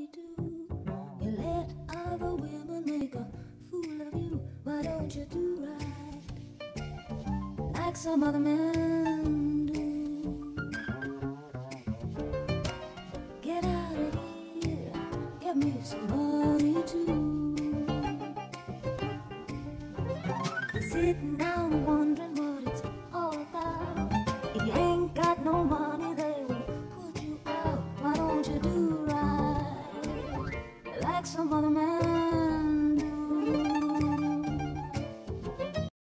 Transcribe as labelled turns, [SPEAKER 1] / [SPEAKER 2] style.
[SPEAKER 1] you do? You let other women make a fool of you. Why don't you do right like some other men do? Get out of here, get me some money too. Sitting down like some other man.